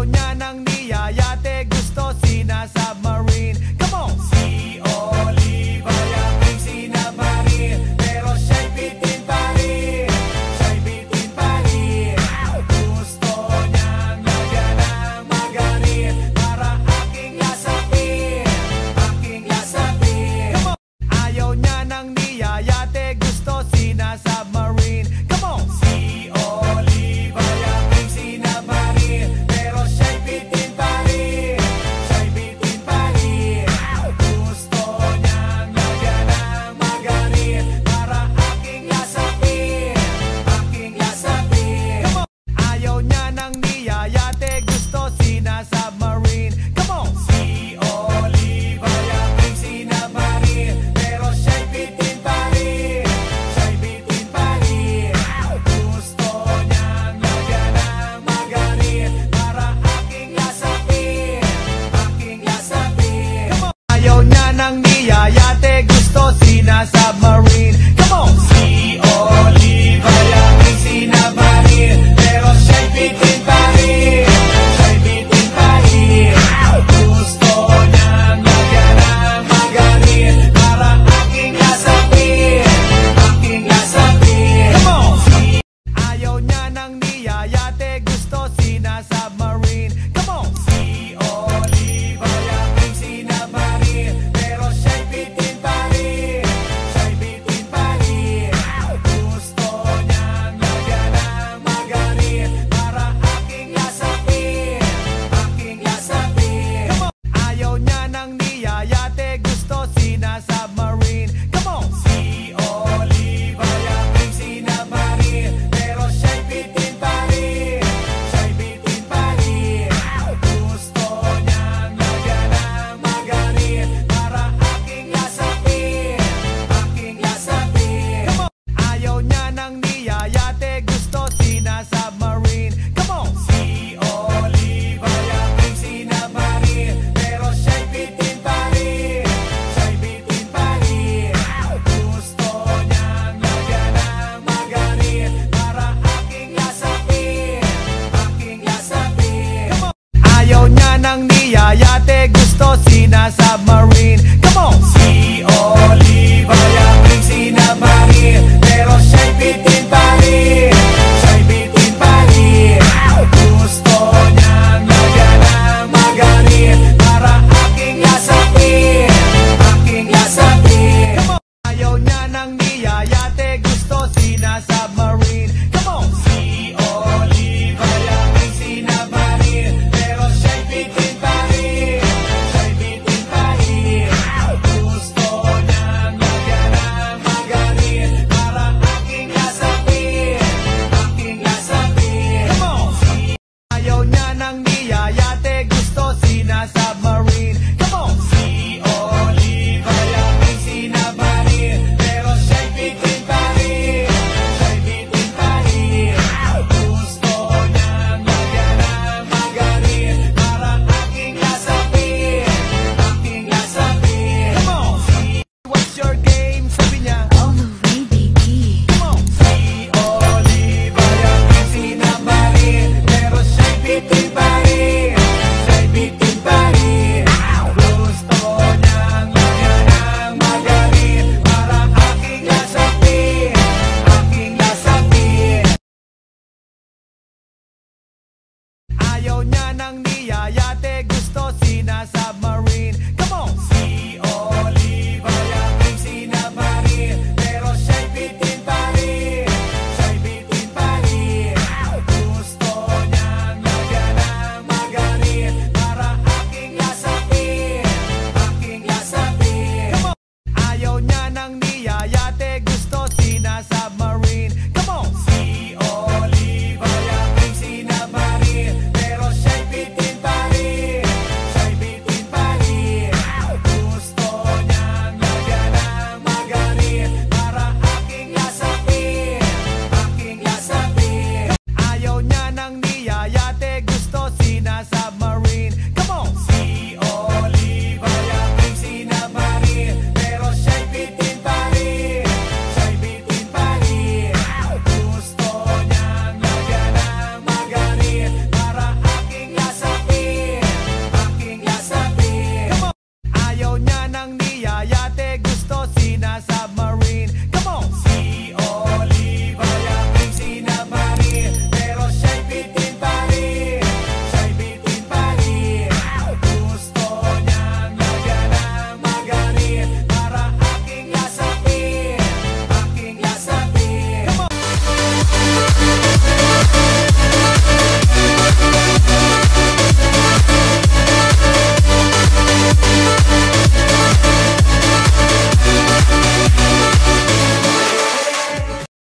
daw niya ng